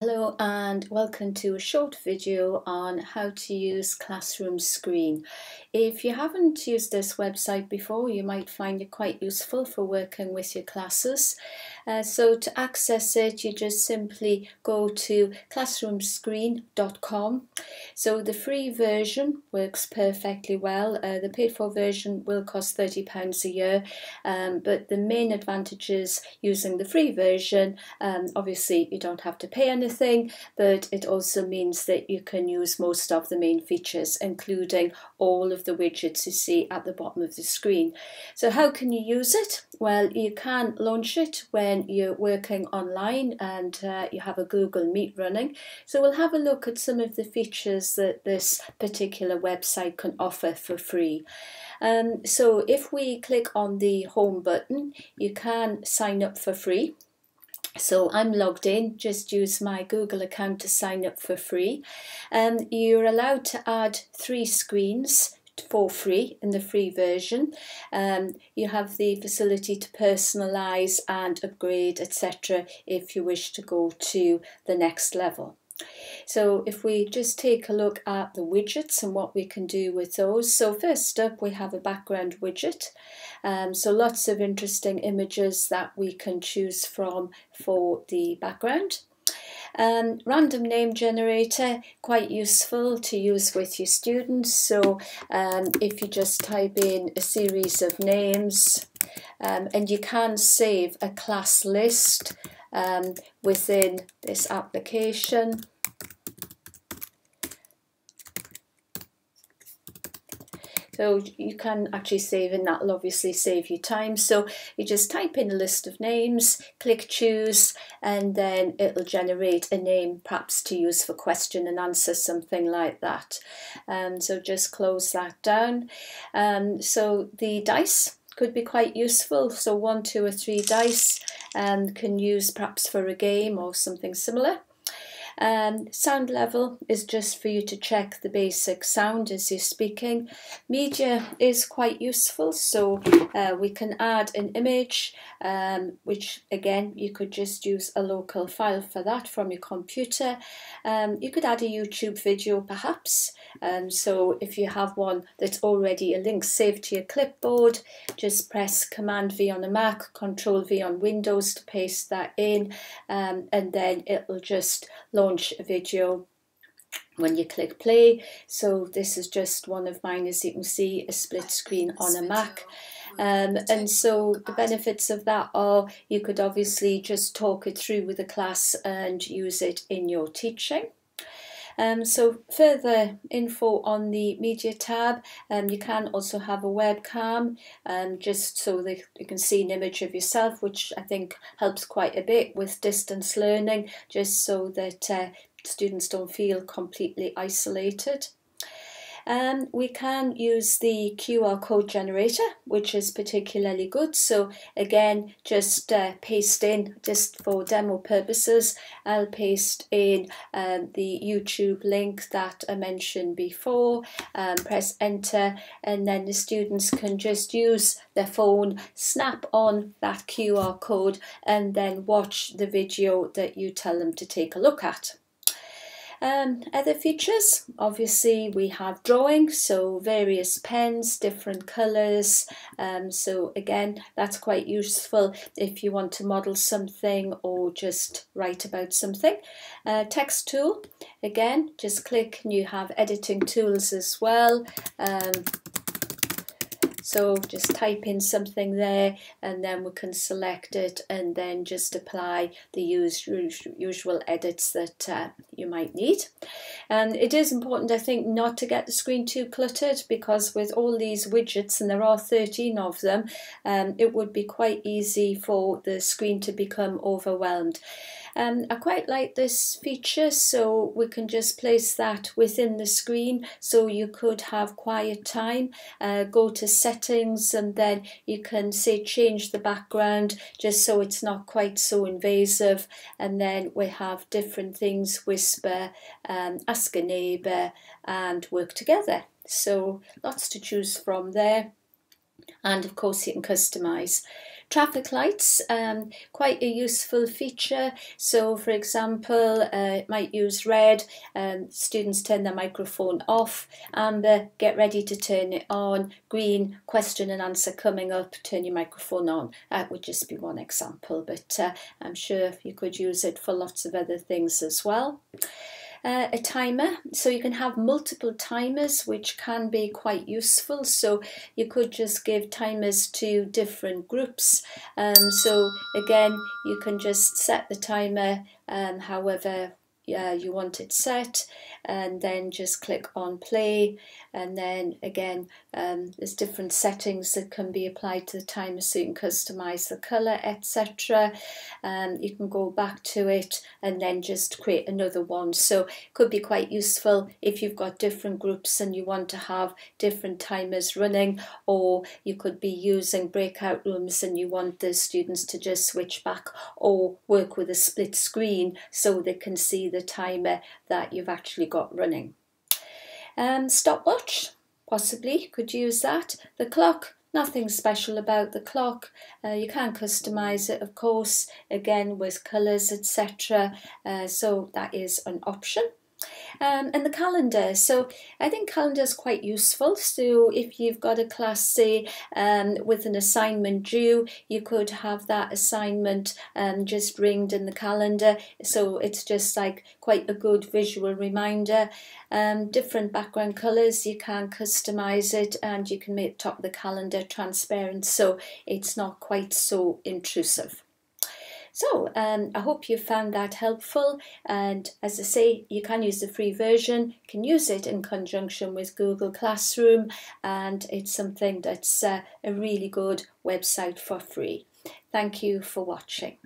Hello and welcome to a short video on how to use Classroom Screen. If you haven't used this website before you might find it quite useful for working with your classes. Uh, so to access it you just simply go to classroomscreen.com. So the free version works perfectly well. Uh, the paid for version will cost £30 a year um, but the main advantage is using the free version um, obviously you don't have to pay anything anything, but it also means that you can use most of the main features, including all of the widgets you see at the bottom of the screen. So how can you use it? Well, you can launch it when you're working online and uh, you have a Google Meet running. So we'll have a look at some of the features that this particular website can offer for free. Um, so if we click on the home button, you can sign up for free. So I'm logged in, just use my Google account to sign up for free. Um, you're allowed to add three screens for free in the free version. Um, you have the facility to personalise and upgrade, etc., if you wish to go to the next level. So if we just take a look at the widgets and what we can do with those. So first up we have a background widget. Um, so lots of interesting images that we can choose from for the background. Um, random name generator, quite useful to use with your students. So um, if you just type in a series of names um, and you can save a class list um, within this application. So you can actually save and that'll obviously save you time. So you just type in a list of names, click choose, and then it'll generate a name perhaps to use for question and answer, something like that. Um, so just close that down. Um, so the dice could be quite useful. So one, two or three dice and can use perhaps for a game or something similar. Um, sound level is just for you to check the basic sound as you're speaking. Media is quite useful, so uh, we can add an image, um, which again you could just use a local file for that from your computer. Um, you could add a YouTube video perhaps, um, so if you have one that's already a link saved to your clipboard, just press Command V on a Mac, Control V on Windows to paste that in, um, and then it'll just launch launch a video when you click play. So this is just one of mine, as you can see, a split screen on a Mac. Um, and so the benefits of that are you could obviously just talk it through with the class and use it in your teaching. Um, so further info on the media tab, um, you can also have a webcam um, just so that you can see an image of yourself, which I think helps quite a bit with distance learning, just so that uh, students don't feel completely isolated. Um, we can use the QR code generator, which is particularly good. So again, just uh, paste in, just for demo purposes, I'll paste in um, the YouTube link that I mentioned before, um, press enter, and then the students can just use their phone, snap on that QR code, and then watch the video that you tell them to take a look at. Um, other features, obviously we have drawing, so various pens, different colours, um, so again that's quite useful if you want to model something or just write about something. Uh, text tool, again just click and you have editing tools as well. Um, so just type in something there and then we can select it and then just apply the usual edits that uh, you might need. And it is important, I think, not to get the screen too cluttered because with all these widgets, and there are 13 of them, um, it would be quite easy for the screen to become overwhelmed. Um, I quite like this feature so we can just place that within the screen so you could have quiet time, uh, go to settings and then you can say change the background just so it's not quite so invasive and then we have different things whisper, um, ask a neighbour and work together. So lots to choose from there and of course you can customize. Traffic lights, um, quite a useful feature. So for example, uh, might use red, um, students turn their microphone off, amber, get ready to turn it on, green, question and answer coming up, turn your microphone on. That would just be one example, but uh, I'm sure you could use it for lots of other things as well uh, a timer. So you can have multiple timers which can be quite useful. So you could just give timers to different groups. Um, so again you can just set the timer um, however uh, you want it set and then just click on play. And then again um, there's different settings that can be applied to the timer so you can customize the color etc um, you can go back to it and then just create another one. So it could be quite useful if you've got different groups and you want to have different timers running or you could be using breakout rooms and you want the students to just switch back or work with a split screen so they can see the timer that you've actually got running. Um, stopwatch, possibly could use that. The clock, nothing special about the clock. Uh, you can customize it, of course, again with colors, etc. Uh, so that is an option. Um, and the calendar. So I think calendar is quite useful. So if you've got a class, say, um, with an assignment due, you could have that assignment um, just ringed in the calendar. So it's just like quite a good visual reminder. Um, different background colours, you can customize it and you can make top of the calendar transparent so it's not quite so intrusive. So um, I hope you found that helpful and as I say you can use the free version, you can use it in conjunction with Google Classroom and it's something that's uh, a really good website for free. Thank you for watching.